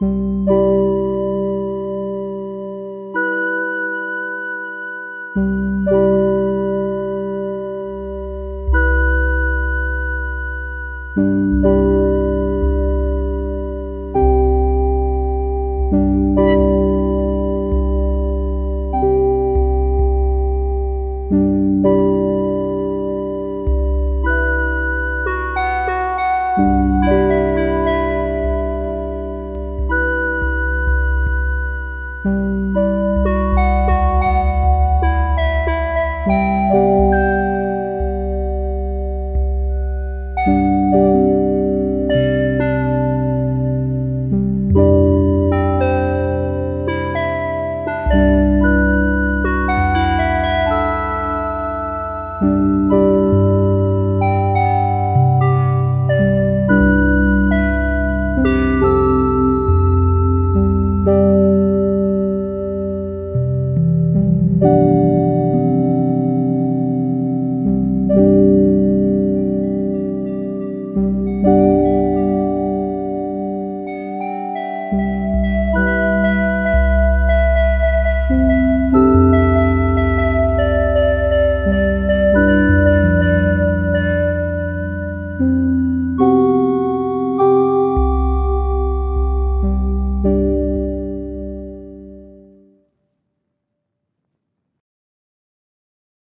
Música